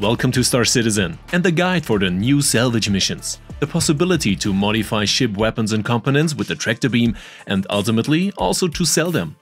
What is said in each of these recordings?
Welcome to Star Citizen and the guide for the new salvage missions. The possibility to modify ship weapons and components with the tractor beam and ultimately also to sell them.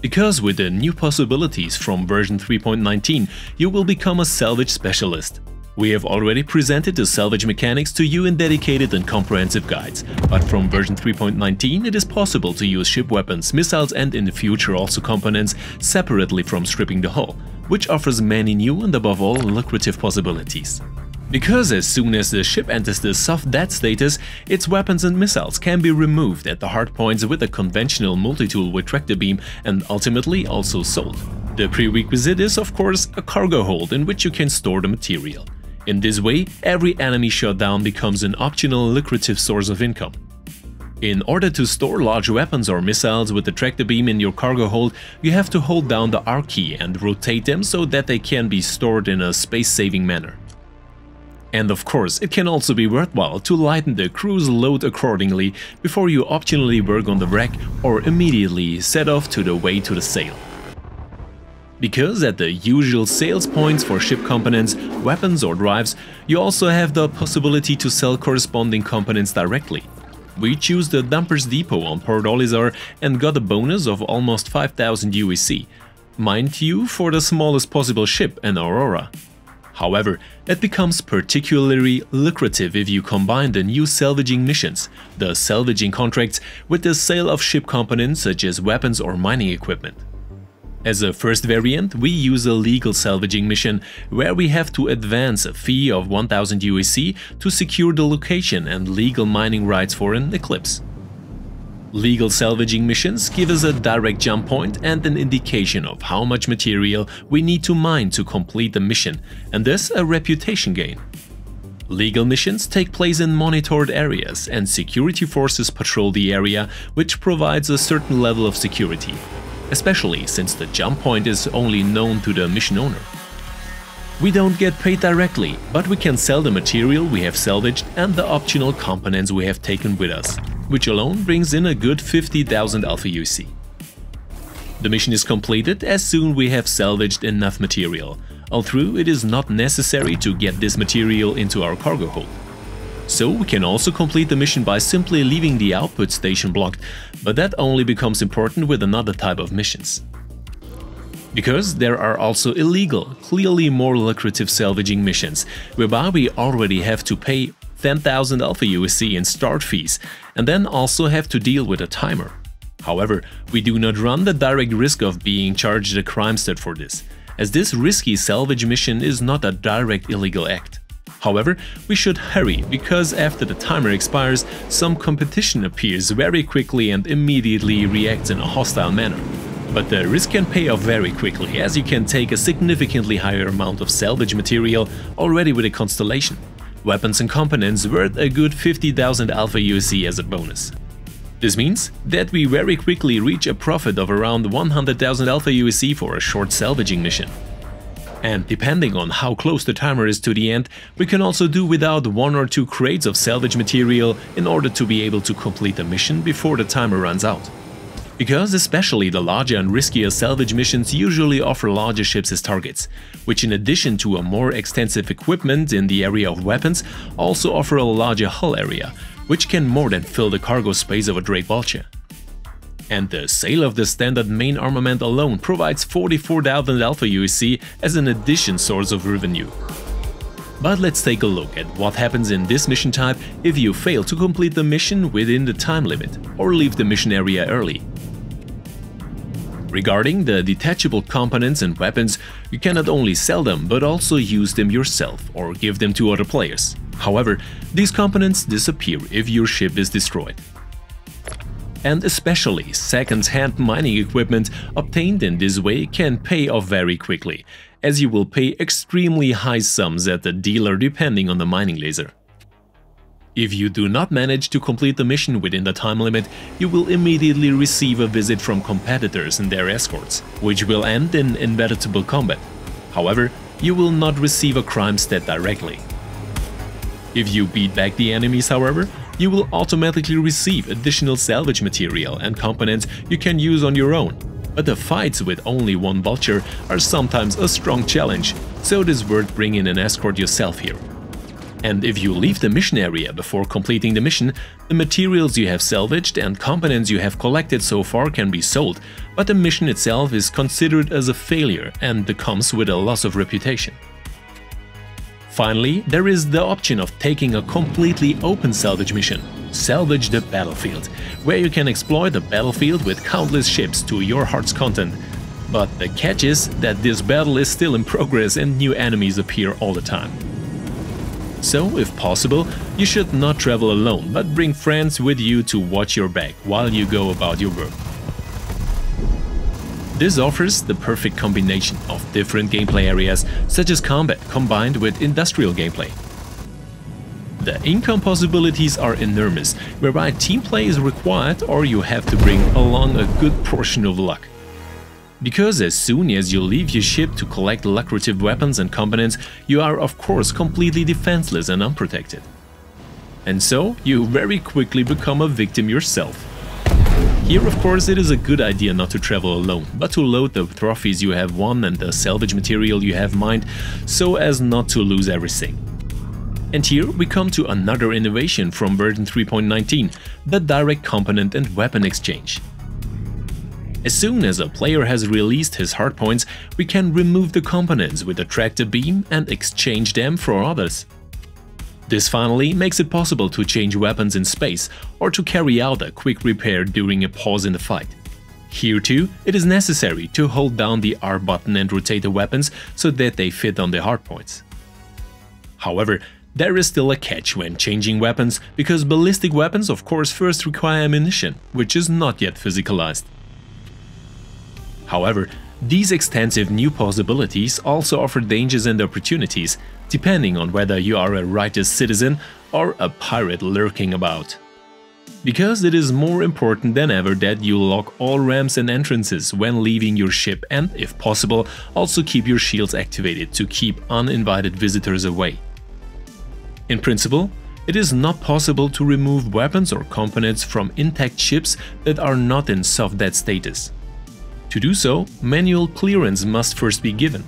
Because with the new possibilities from version 3.19, you will become a salvage specialist. We have already presented the salvage mechanics to you in dedicated and comprehensive guides, but from version 3.19 it is possible to use ship weapons, missiles and in the future also components separately from stripping the hull, which offers many new and above all lucrative possibilities. Because as soon as the ship enters the soft dead status, its weapons and missiles can be removed at the hardpoints with a conventional multi-tool with tractor beam and ultimately also sold. The prerequisite is of course a cargo hold in which you can store the material. In this way, every enemy shot down becomes an optional lucrative source of income. In order to store large weapons or missiles with the tractor beam in your cargo hold, you have to hold down the R key and rotate them so that they can be stored in a space-saving manner. And of course, it can also be worthwhile to lighten the crew's load accordingly before you optionally work on the wreck or immediately set off to the way to the sale. Because at the usual sales points for ship components, weapons or drives, you also have the possibility to sell corresponding components directly. We choose the Dumpers Depot on Port Olisar and got a bonus of almost 5000 UEC, mind you for the smallest possible ship, an Aurora. However, it becomes particularly lucrative if you combine the new salvaging missions, the salvaging contracts, with the sale of ship components such as weapons or mining equipment. As a first variant, we use a legal salvaging mission, where we have to advance a fee of 1000 UEC to secure the location and legal mining rights for an Eclipse. Legal salvaging missions give us a direct jump point and an indication of how much material we need to mine to complete the mission, and thus a reputation gain. Legal missions take place in monitored areas and security forces patrol the area, which provides a certain level of security especially since the jump point is only known to the mission owner. We don't get paid directly, but we can sell the material we have salvaged and the optional components we have taken with us, which alone brings in a good 50,000 Alpha UEC. The mission is completed as soon we have salvaged enough material, although it is not necessary to get this material into our cargo hold. So we can also complete the mission by simply leaving the output station blocked, but that only becomes important with another type of missions. Because there are also illegal, clearly more lucrative salvaging missions, whereby we already have to pay 10,000 Alpha UEC in start fees, and then also have to deal with a timer. However, we do not run the direct risk of being charged a crime stat for this, as this risky salvage mission is not a direct illegal act. However, we should hurry, because after the timer expires, some competition appears very quickly and immediately reacts in a hostile manner. But the risk can pay off very quickly, as you can take a significantly higher amount of salvage material already with a constellation. Weapons and components worth a good 50,000 Alpha UEC as a bonus. This means that we very quickly reach a profit of around 100,000 Alpha UEC for a short salvaging mission. And depending on how close the timer is to the end, we can also do without one or two crates of salvage material in order to be able to complete the mission before the timer runs out. Because especially the larger and riskier salvage missions usually offer larger ships as targets, which in addition to a more extensive equipment in the area of weapons, also offer a larger hull area, which can more than fill the cargo space of a Drake Vulture and the sale of the standard main armament alone provides 44,000 Alpha UEC as an addition source of revenue. But let's take a look at what happens in this mission type if you fail to complete the mission within the time limit or leave the mission area early. Regarding the detachable components and weapons, you cannot only sell them but also use them yourself or give them to other players. However, these components disappear if your ship is destroyed and especially second-hand mining equipment obtained in this way can pay off very quickly, as you will pay extremely high sums at the dealer depending on the mining laser. If you do not manage to complete the mission within the time limit, you will immediately receive a visit from competitors and their escorts, which will end in inevitable combat. However, you will not receive a crime stat directly. If you beat back the enemies, however, you will automatically receive additional salvage material and components you can use on your own. But the fights with only one vulture are sometimes a strong challenge, so it is worth bringing an escort yourself here. And if you leave the mission area before completing the mission, the materials you have salvaged and components you have collected so far can be sold, but the mission itself is considered as a failure and becomes with a loss of reputation. Finally, there is the option of taking a completely open salvage mission, Salvage the Battlefield, where you can explore the battlefield with countless ships to your heart's content. But the catch is that this battle is still in progress and new enemies appear all the time. So, if possible, you should not travel alone, but bring friends with you to watch your back while you go about your work. This offers the perfect combination of different gameplay areas, such as combat combined with industrial gameplay. The income possibilities are enormous, whereby team play is required or you have to bring along a good portion of luck. Because as soon as you leave your ship to collect lucrative weapons and components, you are of course completely defenseless and unprotected. And so, you very quickly become a victim yourself. Here of course it is a good idea not to travel alone, but to load the trophies you have won and the salvage material you have mined, so as not to lose everything. And here we come to another innovation from version 3.19, the direct component and weapon exchange. As soon as a player has released his hardpoints, we can remove the components with a tractor beam and exchange them for others. This finally makes it possible to change weapons in space or to carry out a quick repair during a pause in the fight. Here too, it is necessary to hold down the R button and rotate the weapons so that they fit on the hardpoints. However, there is still a catch when changing weapons, because ballistic weapons of course first require ammunition, which is not yet physicalized. However, these extensive new possibilities also offer dangers and opportunities, depending on whether you are a righteous citizen or a pirate lurking about. Because it is more important than ever that you lock all ramps and entrances when leaving your ship and, if possible, also keep your shields activated to keep uninvited visitors away. In principle, it is not possible to remove weapons or components from intact ships that are not in soft dead status. To do so, manual clearance must first be given.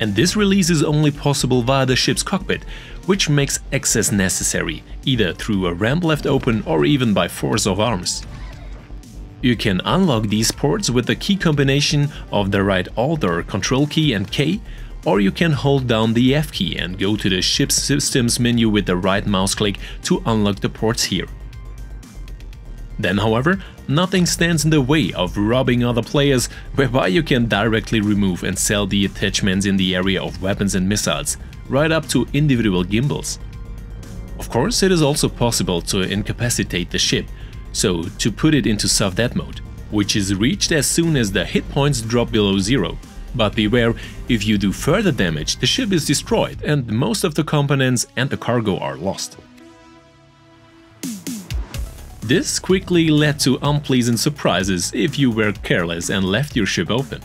And this release is only possible via the ship's cockpit, which makes access necessary, either through a ramp left open or even by force of arms. You can unlock these ports with the key combination of the right Alt or Control key and K, or you can hold down the F key and go to the ship's systems menu with the right mouse click to unlock the ports here. Then, however, nothing stands in the way of robbing other players, whereby you can directly remove and sell the attachments in the area of weapons and missiles, right up to individual gimbals. Of course, it is also possible to incapacitate the ship, so to put it into death mode, which is reached as soon as the hit points drop below zero. But beware, if you do further damage, the ship is destroyed and most of the components and the cargo are lost. This quickly led to unpleasant surprises if you were careless and left your ship open.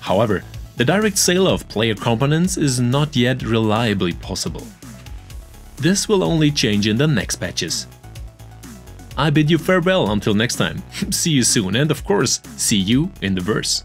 However, the direct sale of player components is not yet reliably possible. This will only change in the next patches. I bid you farewell until next time. see you soon and of course, see you in the verse.